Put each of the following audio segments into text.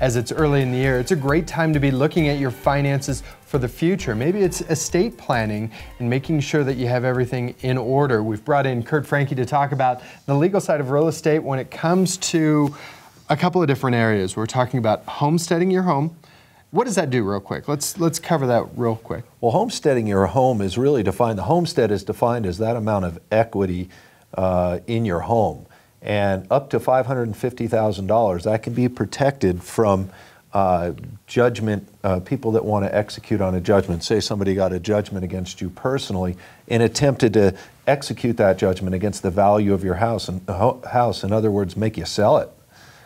as it's early in the year, it's a great time to be looking at your finances for the future. Maybe it's estate planning and making sure that you have everything in order. We've brought in Kurt Franke to talk about the legal side of real estate when it comes to a couple of different areas. We're talking about homesteading your home. What does that do, real quick? Let's let's cover that real quick. Well, homesteading your home is really defined. The homestead is defined as that amount of equity uh, in your home, and up to five hundred and fifty thousand dollars. That can be protected from uh, judgment. Uh, people that want to execute on a judgment. Say somebody got a judgment against you personally and attempted to execute that judgment against the value of your house and house. In other words, make you sell it.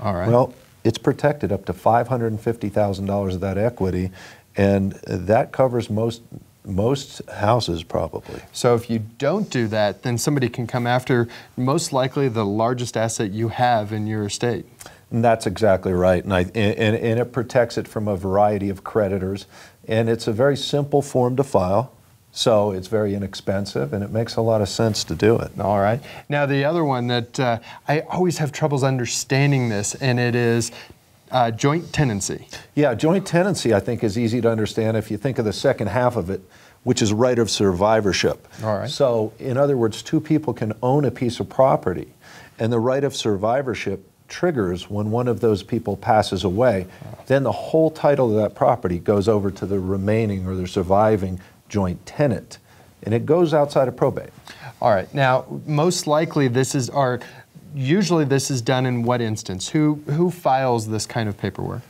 All right. Well, it's protected up to $550,000 of that equity, and that covers most most houses probably. So if you don't do that, then somebody can come after most likely the largest asset you have in your estate. And that's exactly right, and, I, and, and it protects it from a variety of creditors, and it's a very simple form to file. So it's very inexpensive and it makes a lot of sense to do it. All right. Now, the other one that uh, I always have troubles understanding this, and it is uh, joint tenancy. Yeah, joint tenancy I think is easy to understand if you think of the second half of it, which is right of survivorship. All right. So, in other words, two people can own a piece of property, and the right of survivorship triggers when one of those people passes away. Then the whole title of that property goes over to the remaining or the surviving joint tenant, and it goes outside of probate. All right. Now, most likely this is, or usually this is done in what instance? Who who files this kind of paperwork?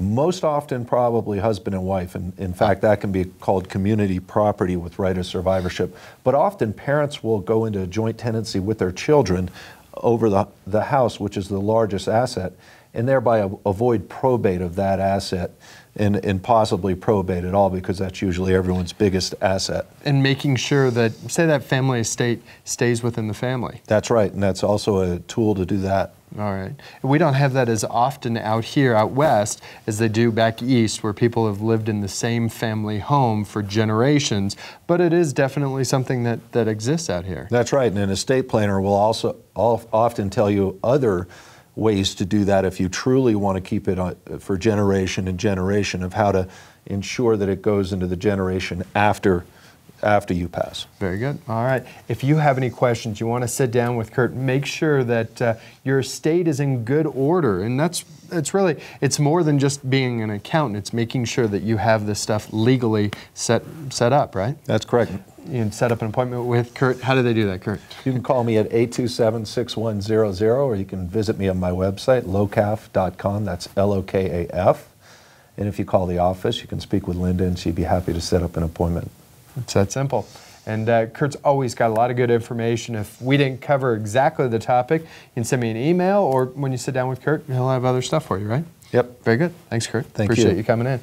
Most often, probably husband and wife. And in fact, that can be called community property with right of survivorship. But often, parents will go into a joint tenancy with their children over the, the house, which is the largest asset, and thereby avoid probate of that asset and, and possibly probate at all because that's usually everyone's biggest asset. And making sure that, say, that family estate stays within the family. That's right, and that's also a tool to do that. All right. We don't have that as often out here, out west, as they do back east, where people have lived in the same family home for generations. But it is definitely something that, that exists out here. That's right. And an estate planner will also often tell you other ways to do that if you truly want to keep it for generation and generation of how to ensure that it goes into the generation after after you pass. Very good. All right. If you have any questions, you want to sit down with Kurt, make sure that uh, your estate is in good order. And that's it's really it's more than just being an accountant. It's making sure that you have this stuff legally set set up, right? That's correct you can set up an appointment with Kurt. How do they do that, Kurt? You can call me at 827-6100 or you can visit me on my website, lokaf.com. That's L-O-K-A-F. And if you call the office, you can speak with Linda and she'd be happy to set up an appointment. It's that simple. And uh, Kurt's always got a lot of good information. If we didn't cover exactly the topic, you can send me an email or when you sit down with Kurt, he'll have other stuff for you, right? Yep. Very good. Thanks, Kurt. Thank Appreciate you. you coming in.